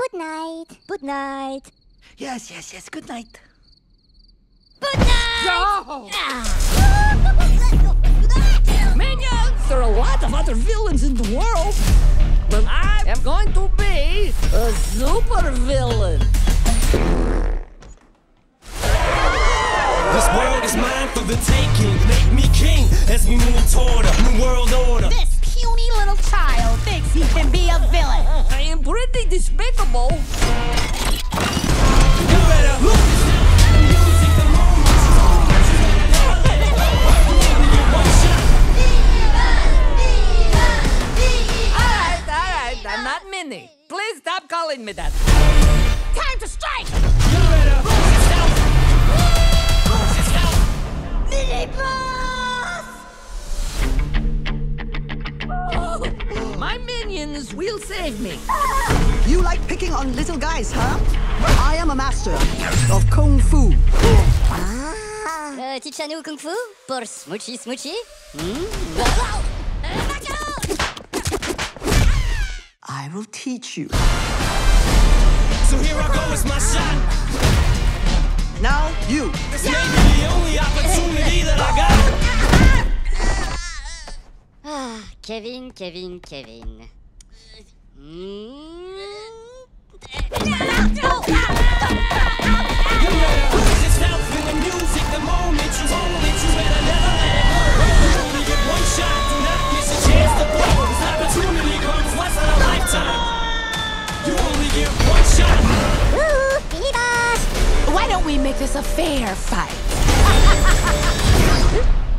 Good night. Good night. Yes, yes, yes. Good night. Good night. No! Ah. Minions! There are a lot of other villains in the world. But I am going to be a super villain. This world is mine for the taking. Make me king as we move toward a new world order. This not Please stop calling me that. Time to strike. You better lose yourself. Lose yourself. Mini boss. My minions will save me. You like picking on little guys, huh? I am a master of Kung Fu. Ah. Euh, Tichano Kung Fu pour Smoochie Smoochie. I hmm? Will teach you. So here I go, it's my shot. Now you. This may be the only opportunity that I got. Ah, Kevin, Kevin, Kevin. Hmm. Don't we make this a fair fight?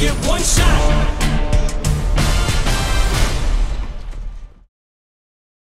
get one shot.